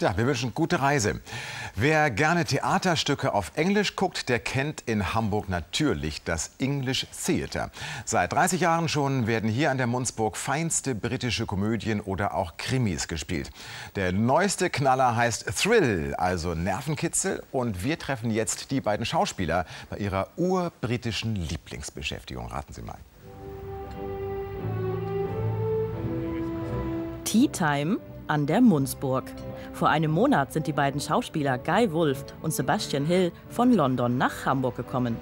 Ja, wir wünschen gute Reise. Wer gerne Theaterstücke auf Englisch guckt, der kennt in Hamburg natürlich das English Theatre. Seit 30 Jahren schon werden hier an der Munzburg feinste britische Komödien oder auch Krimis gespielt. Der neueste Knaller heißt Thrill, also Nervenkitzel. Und wir treffen jetzt die beiden Schauspieler bei ihrer urbritischen Lieblingsbeschäftigung. Raten Sie mal. Tea Time an der Munzburg. Vor einem Monat sind die beiden Schauspieler Guy Wolf und Sebastian Hill von London nach Hamburg gekommen.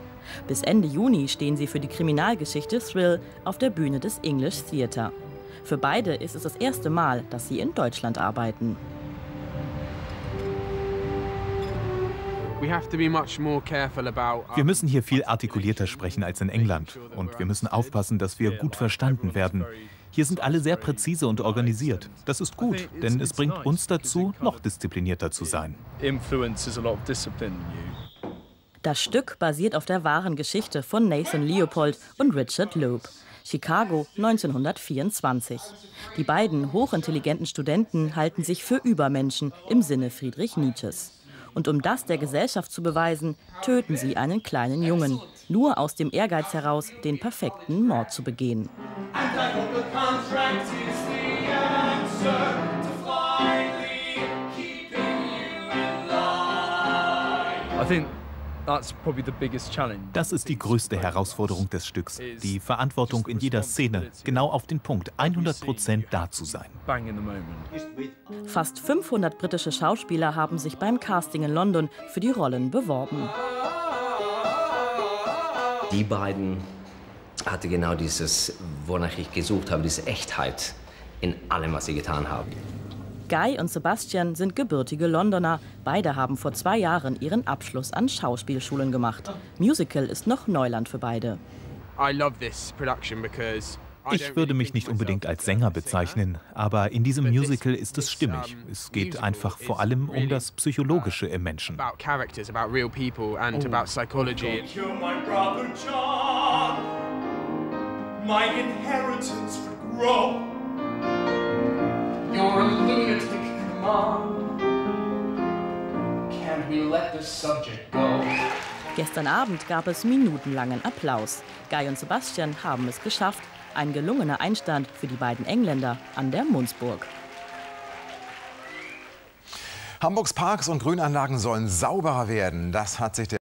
Bis Ende Juni stehen sie für die Kriminalgeschichte Thrill auf der Bühne des English Theatre. Für beide ist es das erste Mal, dass sie in Deutschland arbeiten. Wir müssen hier viel artikulierter sprechen als in England. Und wir müssen aufpassen, dass wir gut verstanden werden. Hier sind alle sehr präzise und organisiert. Das ist gut, denn es bringt uns dazu, noch disziplinierter zu sein. Das Stück basiert auf der wahren Geschichte von Nathan Leopold und Richard Loeb. Chicago 1924. Die beiden hochintelligenten Studenten halten sich für Übermenschen im Sinne Friedrich Nietzsches. Und um das der Gesellschaft zu beweisen, töten sie einen kleinen Jungen, nur aus dem Ehrgeiz heraus, den perfekten Mord zu begehen. I think das ist die größte Herausforderung des Stücks. Die Verantwortung in jeder Szene, genau auf den Punkt, 100 Prozent da zu sein. Fast 500 britische Schauspieler haben sich beim Casting in London für die Rollen beworben. Die beiden hatten genau dieses, wonach ich gesucht habe, diese Echtheit in allem, was sie getan haben. Guy und Sebastian sind gebürtige Londoner. Beide haben vor zwei Jahren ihren Abschluss an Schauspielschulen gemacht. Musical ist noch Neuland für beide. Ich würde mich nicht unbedingt als Sänger bezeichnen, aber in diesem Musical ist es stimmig. Es geht einfach vor allem um das Psychologische im Menschen. Oh. My inheritance would grow. You're a lunatic, come on. Can we let this subject go? Gestern Abend gab es minutenlangen Applaus. Guy und Sebastian haben es geschafft. Ein gelungener Einstand für die beiden Engländer an der Munzburg. Hamburgs Parks und Grünanlagen sollen sauberer werden. Das hat sich der